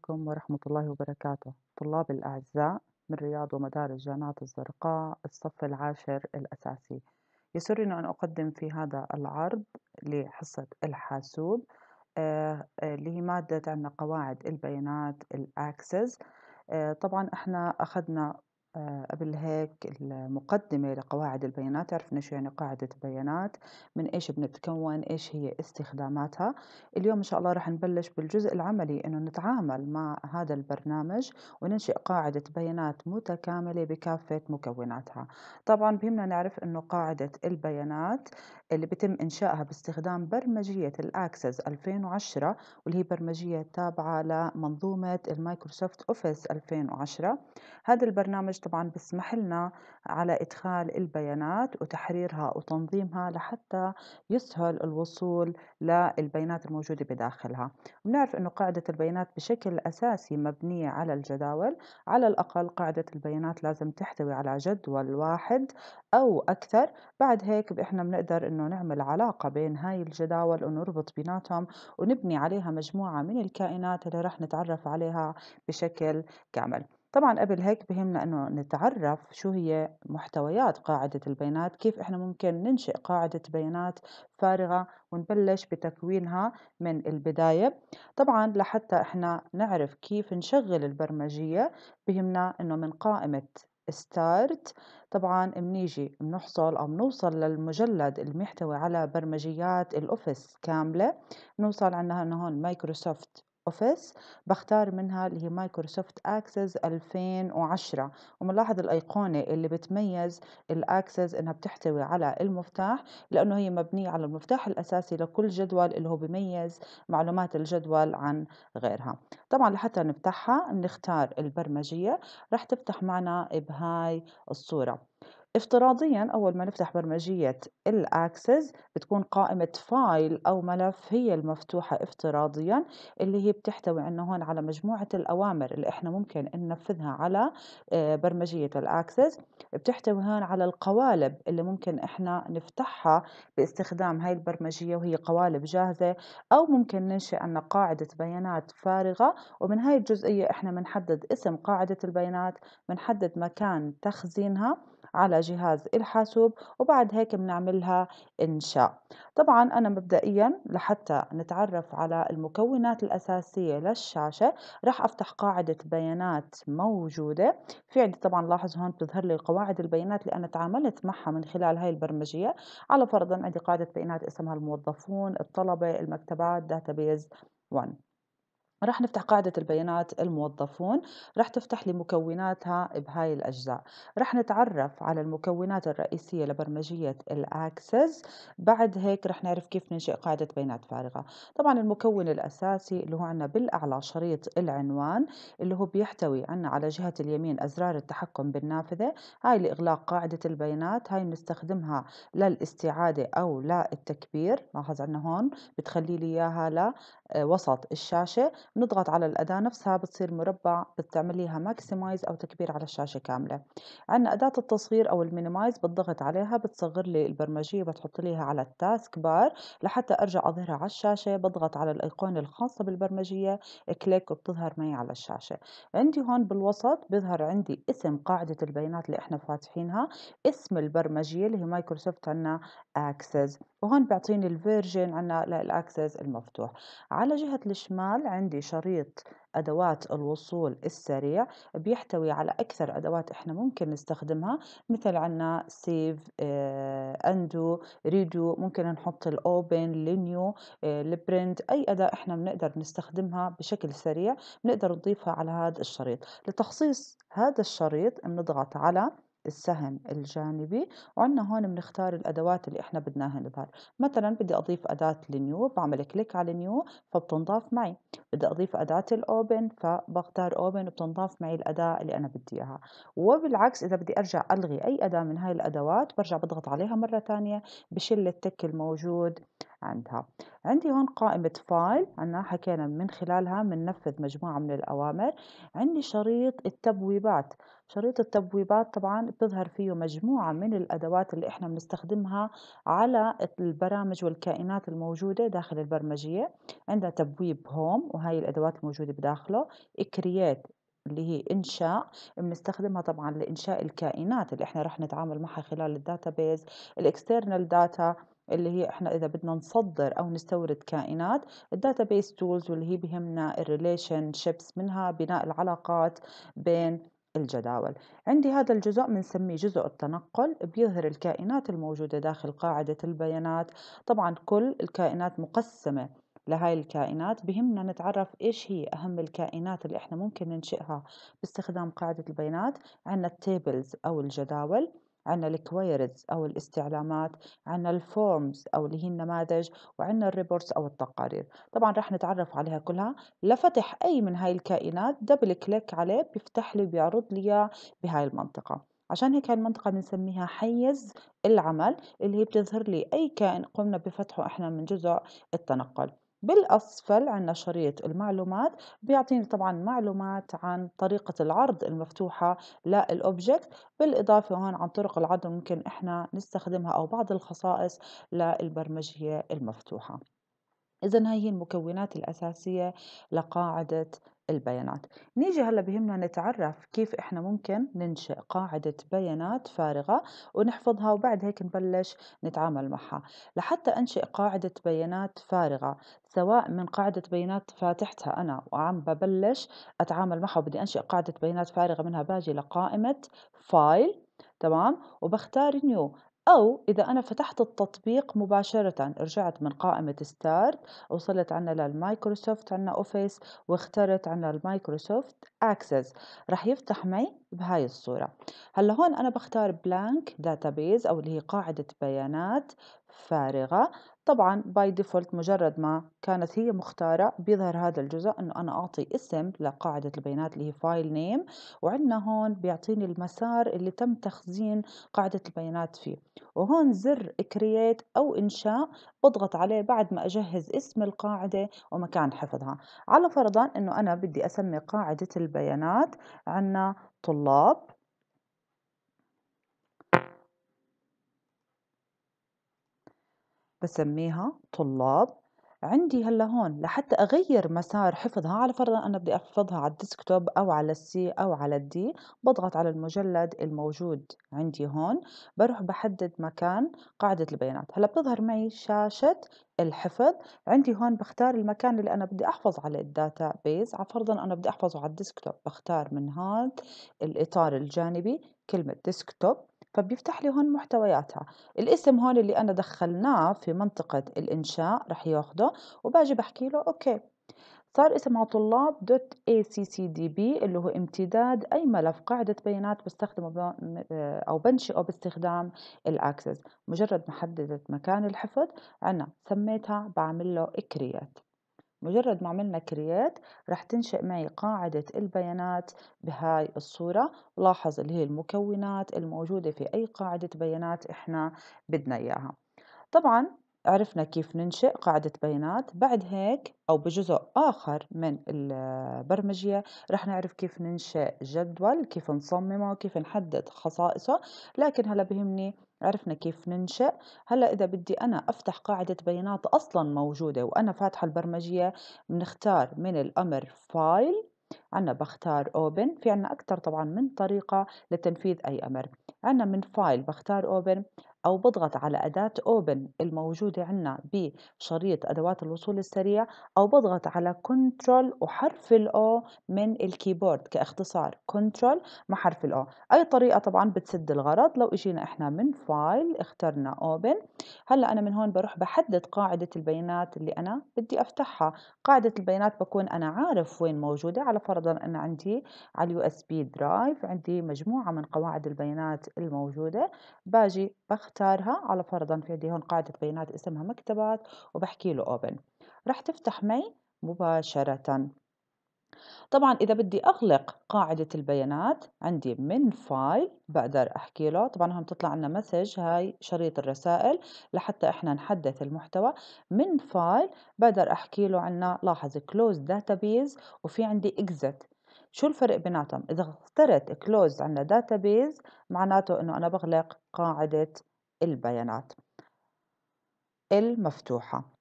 عليكم ورحمة الله وبركاته. طلاب الأعزاء من رياض ومدارس جامعة الزرقاء الصف العاشر الأساسي. يسرني أن أقدم في هذا العرض لحصة الحاسوب آه، آه، اللي هي مادة عندنا قواعد البيانات الأكسس. آه، طبعا إحنا أخذنا قبل هيك المقدمة لقواعد البيانات عرفنا شو يعني قاعدة بيانات من إيش بنتكون إيش هي استخداماتها. اليوم إن شاء الله رح نبلش بالجزء العملي إنه نتعامل مع هذا البرنامج وننشئ قاعدة بيانات متكاملة بكافة مكوناتها. طبعا بهمنا نعرف إنه قاعدة البيانات اللي بتم إنشائها باستخدام برمجية ال Access 2010 واللي هي برمجية تابعة لمنظومة ال Microsoft Office 2010 هذا البرنامج طبعا بيسمح لنا على إدخال البيانات وتحريرها وتنظيمها لحتى يسهل الوصول للبيانات الموجودة بداخلها. بنعرف أنه قاعدة البيانات بشكل أساسي مبنية على الجداول. على الأقل قاعدة البيانات لازم تحتوي على جدول واحد أو أكثر. بعد هيك إحنا بنقدر إنه نعمل علاقة بين هاي الجداول ونربط بيناتهم ونبني عليها مجموعة من الكائنات اللي رح نتعرف عليها بشكل كامل. طبعا قبل هيك بهمنا إنه نتعرف شو هي محتويات قاعدة البيانات كيف إحنا ممكن ننشئ قاعدة بيانات فارغة ونبلش بتكوينها من البداية. طبعا لحتى إحنا نعرف كيف نشغل البرمجية بهمنا إنه من قائمة start طبعا بنيجي بنحصل أو بنوصل للمجلد المحتوي على برمجيات ال Office كاملة نوصل عندنا هون Microsoft Office بختار منها اللي هي Microsoft Access 2010 ومنلاحظ الأيقونة اللي بتميز ال Access إنها بتحتوي على المفتاح لأنه هي مبنية على المفتاح الأساسي لكل جدول اللي هو بيميز معلومات الجدول عن غيرها. طبعا لحتى نفتحها بنختار البرمجية. راح تفتح معنا بهاي الصورة. افتراضيا أول ما نفتح برمجية ال Access بتكون قائمة file أو ملف هي المفتوحة افتراضيا اللي هي بتحتوي عنا هون على مجموعة الأوامر اللي إحنا ممكن ننفذها على آه، برمجية الأكسس. بتحتوي هون على القوالب اللي ممكن إحنا نفتحها باستخدام هاي البرمجية وهي قوالب جاهزة. أو ممكن ننشئ عنا قاعدة بيانات فارغة. ومن هاي الجزئية إحنا بنحدد اسم قاعدة البيانات بنحدد مكان تخزينها. على جهاز الحاسوب وبعد هيك بنعملها إنشاء طبعا أنا مبدئيا لحتى نتعرف على المكونات الأساسية للشاشة راح أفتح قاعدة بيانات موجودة. في عندي طبعا لاحظ هون بتظهر لي قواعد البيانات اللي أنا تعاملت معها من خلال هاي البرمجية. على فرض عندي قاعدة بيانات اسمها الموظفون الطلبة المكتبات database 1 راح نفتح قاعدة البيانات الموظفون راح تفتح لي مكوناتها بهاي الأجزاء. راح نتعرف على المكونات الرئيسية لبرمجية ال Access. بعد هيك راح نعرف كيف ننشئ قاعدة بيانات فارغة. طبعا المكون الأساسي اللي هو عنا بالأعلى شريط العنوان اللي هو بيحتوي عنا على جهة اليمين أزرار التحكم بالنافذة. هاي لإغلاق قاعدة البيانات. هاي نستخدمها للاستعادة أو للتكبير لاحظ عنا هون بتخلي لي إياها لوسط الشاشة. نضغط على الأداة نفسها بتصير مربع بتعمل ليها maximize أو تكبير على الشاشة كاملة. عندنا أداة التصغير أو ال minimize بتضغط عليها بتصغر لي البرمجية بتحط ليها على ال taskbar لحتى أرجع أظهرها على الشاشة. بضغط على الأيقونة الخاصة بالبرمجية click وبتظهر معي على الشاشة. عندي هون بالوسط بيظهر عندي اسم قاعدة البيانات اللي إحنا فاتحينها اسم البرمجية اللي هي مايكروسوفت عنا Access وهون بيعطيني ال version عنا لل Access المفتوح. على جهة الشمال عندي شريط أدوات الوصول السريع بيحتوي على أكثر أدوات إحنا ممكن نستخدمها مثل عنا save undo redo ممكن نحط ال open ل new ال print أي أداة إحنا بنقدر نستخدمها بشكل سريع بنقدر نضيفها على هذا الشريط. لتخصيص هذا الشريط بنضغط على السهم الجانبي وعندنا هون بنختار الأدوات اللي إحنا بدناها نظهر. مثلا بدي أضيف أداة ال new بعمل كليك على new فبتنضاف معي. بدي أضيف أداة ال open فبختار open وبتنضاف معي الأداة اللي أنا بدي إياها. وبالعكس إذا بدي أرجع ألغي أي أداة من هاي الأدوات برجع بضغط عليها مرة تانية بشل التك الموجود عندها. عندي هون قائمة فايل عنا حكينا من خلالها بننفذ مجموعة من الأوامر. عندي شريط التبويبات. شريط التبويبات طبعا بتظهر فيه مجموعة من الأدوات اللي إحنا بنستخدمها على البرامج والكائنات الموجودة داخل البرمجية. عندها تبويب هوم وهي الأدوات الموجودة بداخله. create اللي هي إنشاء بنستخدمها طبعا لإنشاء الكائنات اللي إحنا رح نتعامل معها خلال ال database. ال external data اللي هي إحنا إذا بدنا نصدر أو نستورد كائنات. ال database tools واللي هي بهمنا ال relationships منها بناء العلاقات بين الجداول. عندي هذا الجزء بنسميه جزء التنقل بيظهر الكائنات الموجودة داخل قاعدة البيانات. طبعا كل الكائنات مقسمة لهاي الكائنات بهمنا نتعرف إيش هي أهم الكائنات اللي إحنا ممكن ننشئها باستخدام قاعدة البيانات. عندنا ال tables أو الجداول. عندنا ال queries أو الاستعلامات عندنا ال forms أو اللي هي النماذج وعندنا ال reports أو التقارير. طبعا راح نتعرف عليها كلها. لفتح أي من هاي الكائنات double click عليه بيفتح لي بيعرض لي بهاي المنطقة. عشان هيك هاي المنطقة بنسميها حيز العمل اللي هي بتظهر لي أي كائن قمنا بفتحه إحنا من جزء التنقل. بالأسفل عندنا شريط المعلومات بيعطيني طبعا معلومات عن طريقة العرض المفتوحة للأوبجكت بالإضافة هون عن طرق العرض ممكن إحنا نستخدمها أو بعض الخصائص للبرمجية المفتوحة. إذا هي المكونات الأساسية لقاعدة البيانات. نيجي هلأ بهمنا نتعرف كيف إحنا ممكن ننشئ قاعدة بيانات فارغة ونحفظها وبعد هيك نبلش نتعامل معها. لحتى أنشئ قاعدة بيانات فارغة سواء من قاعدة بيانات فاتحتها أنا وعم ببلش أتعامل معها وبدي أنشئ قاعدة بيانات فارغة منها باجي لقائمة file تمام؟ وبختار new أو إذا أنا فتحت التطبيق مباشرة رجعت من قائمة start وصلت عنا للمايكروسوفت عنا Office واخترت عنا ال Microsoft Access رح يفتح معي بهاي الصورة. هلأ هون أنا بختار blank database أو اللي هي قاعدة بيانات فارغة. طبعا by default مجرد ما كانت هي مختارة بيظهر هذا الجزء إنه أنا أعطي اسم لقاعدة البيانات اللي هي file name وعندنا هون بيعطيني المسار اللي تم تخزين قاعدة البيانات فيه. وهون زر create أو إنشاء بضغط عليه بعد ما أجهز اسم القاعدة ومكان حفظها. على فرضا إنه أنا بدي أسمي قاعدة البيانات عنا طلاب بسميها طلاب. عندي هلأ هون لحتى أغير مسار حفظها على فرض أنا بدي أحفظها على ال desktop أو على ال C أو على ال D بضغط على المجلد الموجود عندي هون بروح بحدد مكان قاعدة البيانات. هلأ بتظهر معي شاشة الحفظ. عندي هون بختار المكان اللي أنا بدي أحفظ على ال database على فرضا أنا بدي أحفظه على ال desktop بختار من هون الإطار الجانبي كلمة desktop. فبيفتح لي هون محتوياتها. الاسم هون اللي أنا دخلناه في منطقة الإنشاء رح ياخده وباجي بحكي له okay. صار اسمها طلاب dot ACCDB اللي هو امتداد أي ملف قاعدة بيانات بستخدمه أو بنشئه باستخدام ال Access. مجرد ما حددت مكان الحفظ أنا سميتها بعمل له create مجرد ما عملنا create رح تنشئ معي قاعدة البيانات بهاي الصورة. لاحظ اللي هي المكونات الموجودة في أي قاعدة بيانات إحنا بدنا إياها. طبعا عرفنا كيف ننشئ قاعدة بيانات. بعد هيك أو بجزء آخر من البرمجية رح نعرف كيف ننشئ جدول كيف نصممه كيف نحدد خصائصه. لكن هلا بهمني عرفنا كيف ننشئ هلأ إذا بدي أنا أفتح قاعدة بيانات أصلا موجودة وأنا فاتحة البرمجية بنختار من الأمر file عنا بختار open في عنا أكثر طبعا من طريقة لتنفيذ أي أمر. عنا من file بختار open أو بضغط على أداة Open الموجودة عنا بشريط أدوات الوصول السريع أو بضغط على control وحرف ال O من ال keyboard كاختصار. control مع حرف ال O أي طريقة طبعا بتسد الغرض. لو إجينا إحنا من file اخترنا Open. هلأ أنا من هون بروح بحدد قاعدة البيانات اللي أنا بدي أفتحها. قاعدة البيانات بكون أنا عارف وين موجودة على فرضا أنا عندي على ال USB drive عندي مجموعة من قواعد البيانات الموجودة. باجي بختارها على فرضا في عندي هون قاعدة بيانات اسمها مكتبات وبحكي له open. رح تفتح معي مباشرة. طبعا إذا بدي أغلق قاعدة البيانات عندي من file بقدر أحكي له طبعا هم تطلع لنا message هاي شريط الرسائل لحتى إحنا نحدث المحتوى. من فايل بقدر أحكي له عنا لاحظ close database وفي عندي exit. شو الفرق بيناتهم؟ إذا اخترت closed عنا database معناته إنه أنا بغلق قاعدة البيانات المفتوحة.